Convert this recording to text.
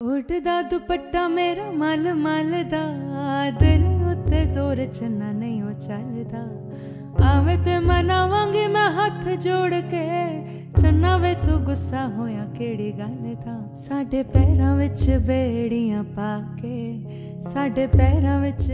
ਉੱਡਦਾ ਦੁਪੱਟਾ ਮੇਰਾ ਮਲ ਮਲ ਦਾ, ਦਿਲ ਉੱਤੇ ਜ਼ੋਰ ਚੰਨਾ ਨਹੀਂ ਉਹ ਚੱਲਦਾ। ਆਵੇਂ ਤੇ ਮਨਾਵਾਂਗੀ ਮੈਂ ਹੱਥ ਜੋੜ ਕੇ ਚੰਨਾ ਵੇ ਤੂੰ ਗੁੱਸਾ ਹੋਇਆ ਕਿਹੜੀ ਗੱਲ ਦਾ? ਸਾਡੇ ਪੈਰਾਂ ਵਿੱਚ ਬੇੜੀਆਂ ਪਾ ਕੇ, ਸਾਡੇ ਪੈਰਾਂ ਵਿੱਚ